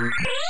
Bye.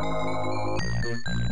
Yeah!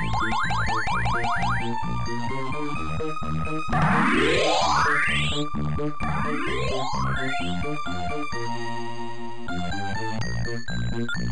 Música Oh, my God.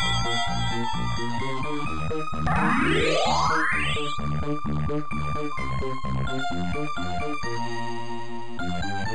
Thank you.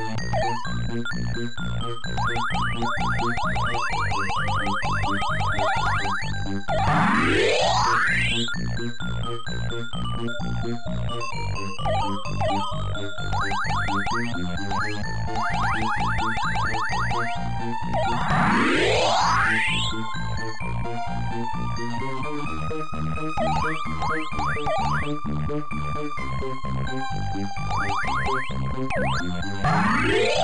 Yeah.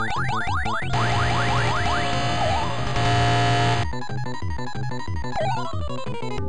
Thank you.